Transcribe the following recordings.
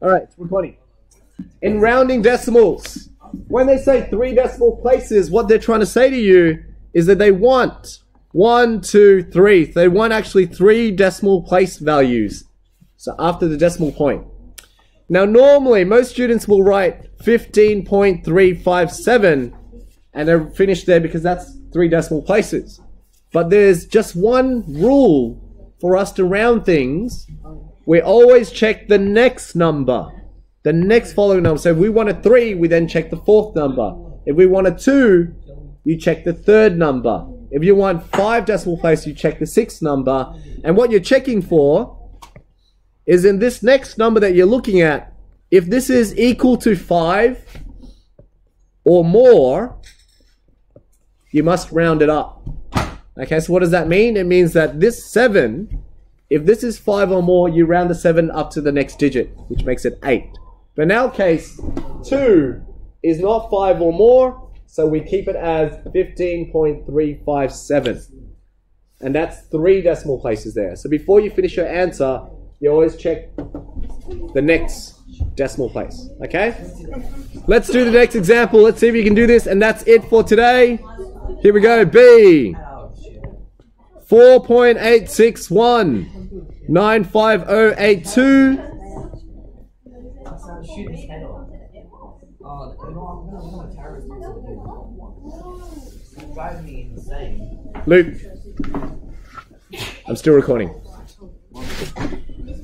All right, recording. In rounding decimals, when they say three decimal places, what they're trying to say to you is that they want one, two, three. They want actually three decimal place values. So after the decimal point. Now, normally, most students will write 15.357 and they're finished there because that's three decimal places. But there's just one rule for us to round things. We always check the next number, the next following number. So if we want a three, we then check the fourth number. If we want a two, you check the third number. If you want five decimal places, you check the sixth number. And what you're checking for is in this next number that you're looking at, if this is equal to 5 or more, you must round it up. Okay, so what does that mean? It means that this 7, if this is 5 or more, you round the 7 up to the next digit, which makes it 8. But in our case, 2 is not 5 or more, so we keep it as 15.357. And that's three decimal places there. So before you finish your answer, you always check the next decimal place. Okay? Let's do the next example. Let's see if you can do this. And that's it for today. Here we go. B. 4.861 95082 Shoot his head off. Oh, you know, I'm gonna, I'm gonna terrorist It's driving me insane. Luke. I'm still recording.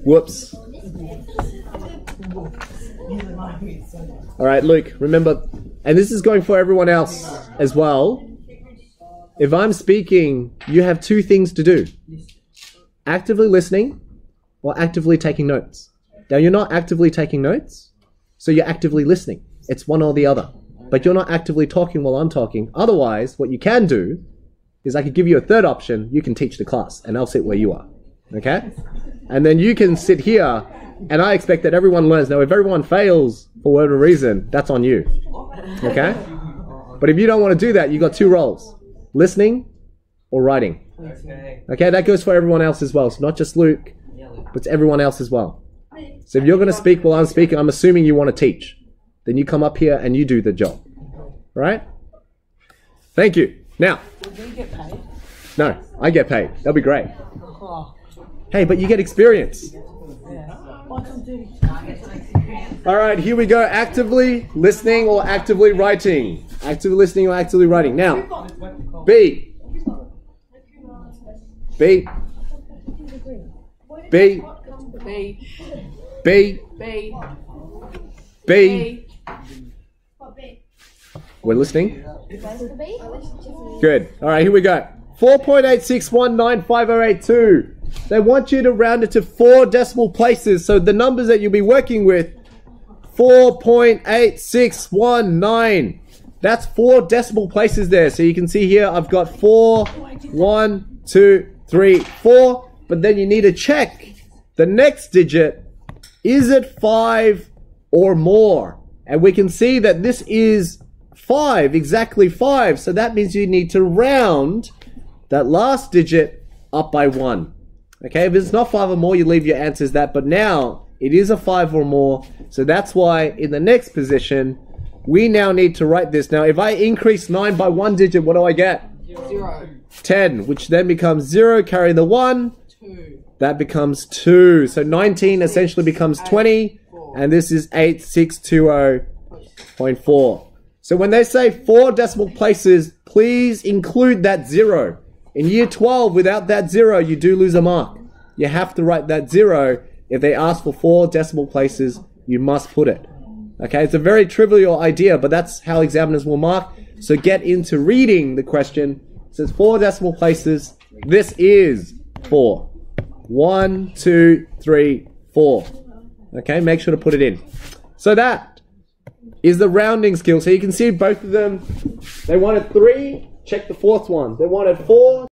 Whoops. All right, Luke, remember, and this is going for everyone else as well. If I'm speaking, you have two things to do actively listening or actively taking notes. Now, you're not actively taking notes, so you're actively listening. It's one or the other. But you're not actively talking while I'm talking. Otherwise, what you can do is I could give you a third option. You can teach the class, and I'll sit where you are. Okay? And then you can sit here, and I expect that everyone learns. Now, if everyone fails for whatever reason, that's on you. Okay? But if you don't want to do that, you've got two roles listening or writing. Okay. Okay? That goes for everyone else as well. It's not just Luke, but it's everyone else as well. So if you're going to speak while I'm speaking, I'm assuming you want to teach. Then you come up here and you do the job. Right? Thank you. Now, Do you get paid? no, I get paid. That'll be great. Oh, Hey, but you get experience. yeah. Why can't do All right, here we go. Actively listening or actively writing. Actively listening or actively writing. Now, B. B. B. B, B. B, B. B. We're listening. Good. All right, here we go. 4.861958082. They want you to round it to four decimal places. So the numbers that you'll be working with 4.8619. That's four decimal places there. So you can see here I've got four, one, two, three, four. But then you need to check the next digit. Is it five or more? And we can see that this is five, exactly five. So that means you need to round that last digit up by one. Okay, if it's not five or more, you leave your answers that. But now it is a five or more. So that's why in the next position, we now need to write this. Now, if I increase nine by one digit, what do I get? Zero, 10, which then becomes zero, carry the one. two, That becomes 2. So 19 essentially becomes 20. And this is 8620.4. So when they say four decimal places, please include that 0. In year 12, without that 0, you do lose a mark. You have to write that 0. If they ask for four decimal places, you must put it. Okay, it's a very trivial idea, but that's how examiners will mark. So get into reading the question. It says four decimal places. This is four. One, two, three, four. Okay, make sure to put it in. So that is the rounding skill. So you can see both of them. They wanted three, check the fourth one. They wanted four,